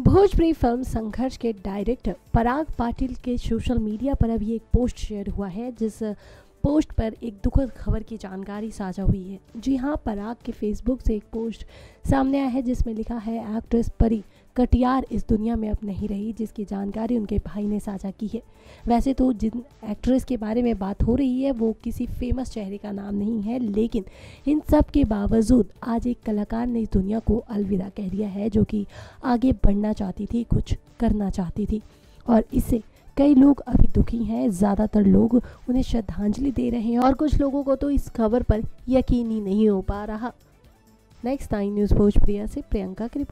Bhojpuri film संघर्ष के director पराग पाटिल के सोशल मीडिया पर अभी एक पोस्ट शेयर हुआ है, जिस पोस्ट पर एक दुखद खबर की जानकारी साझा हुई है। जी हाँ पराग के फेसबुक से एक पोस्ट सामने आया है, जिसमें लिखा है, एक्ट्रेस परी कटियार इस दुनिया में अब नहीं रही जिसकी जानकारी उनके भाई ने साझा की है। वैसे तो जिन एक्ट्रेस के बारे में बात हो रही है, वो किसी फ़ेमस चेहरे का नाम नहीं है, लेकिन इन सब के बावजूद आज एक कलाकार ने इस दुनिया को अलविदा कह दिया है, जो कि आगे बढ़ना चाहती थी, कुछ करना चाहती थी। और इससे कई लोग अभी दुखी हैं, ज़्यादातर लोग उन्हें श्रद्धांजलि दे रहे हैं और कुछ लोगों को तो इस खबर पर यकीन ही नहीं हो पा रहा। नेक्स्ट टाइम न्यूज़ भोजप्रिया से प्रियंका की